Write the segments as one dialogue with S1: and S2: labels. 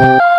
S1: you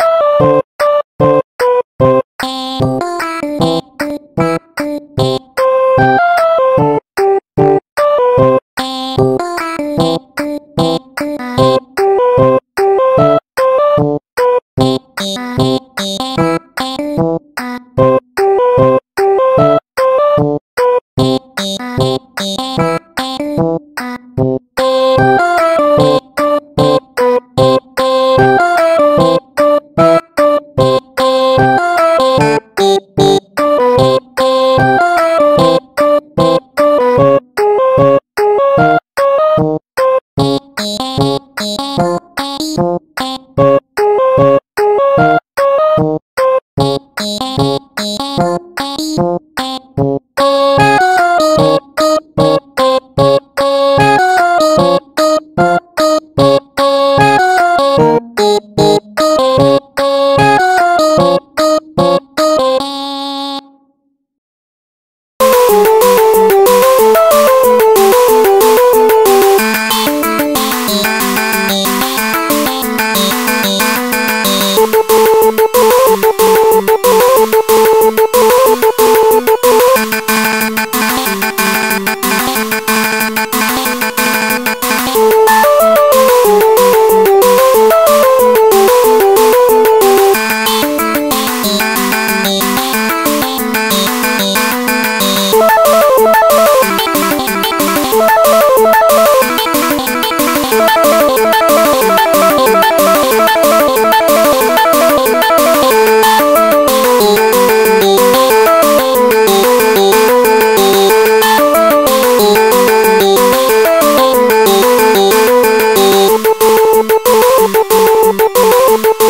S1: Thank you.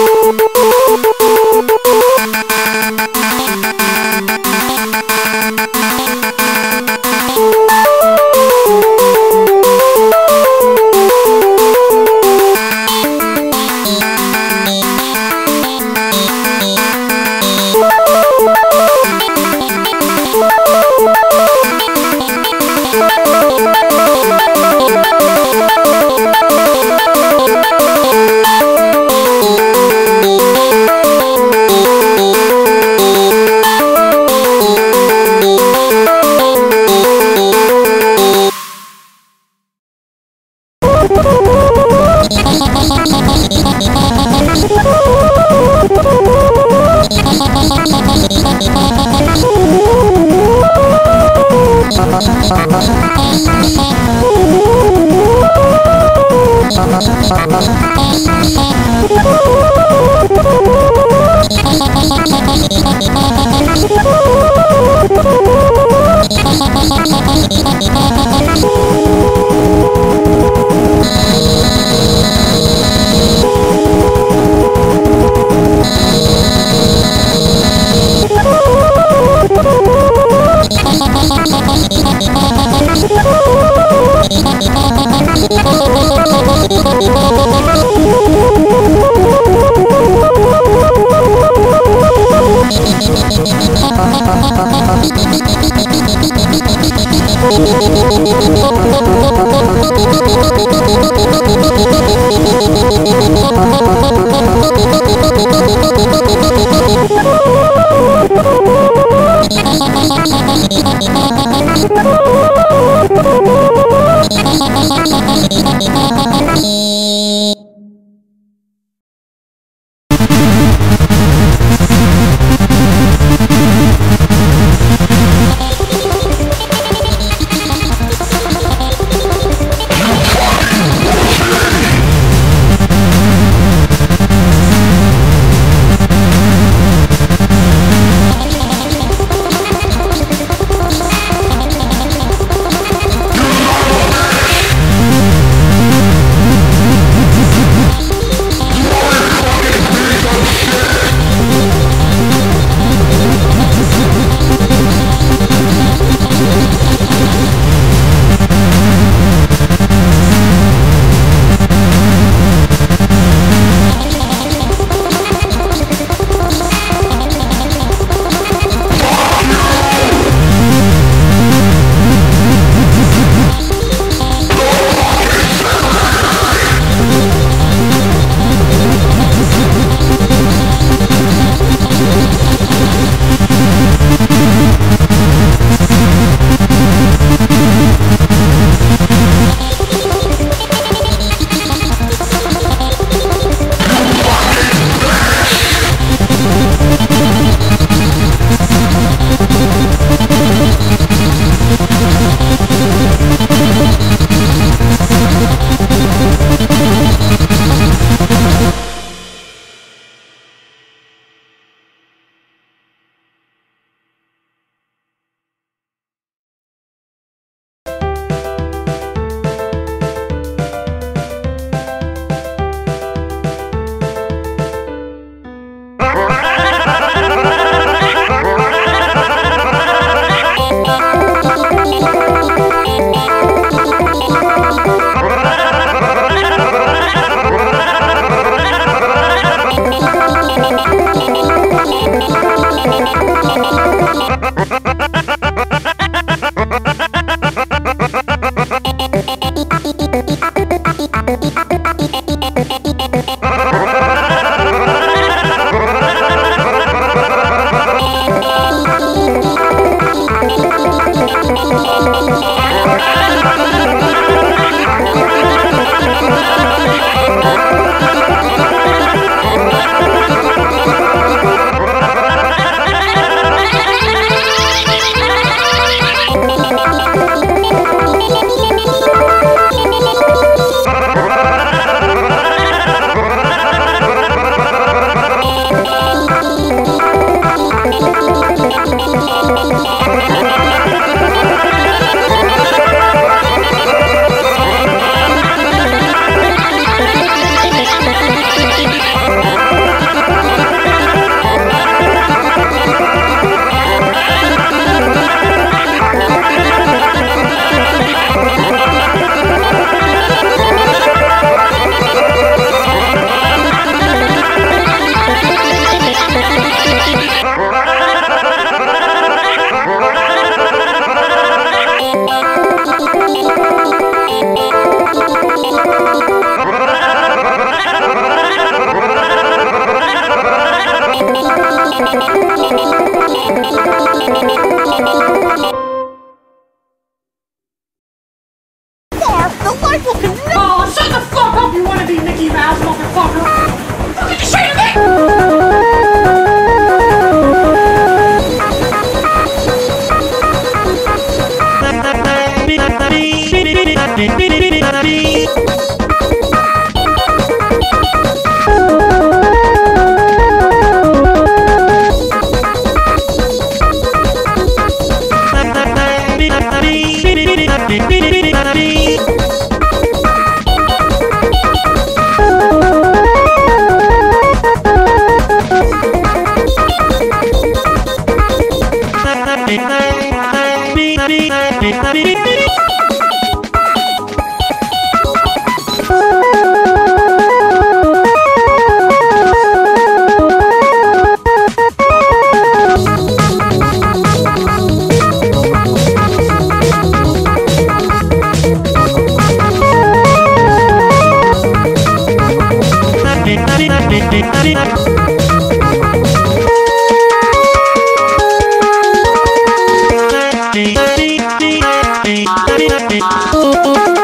S1: いいね。
S2: Oh.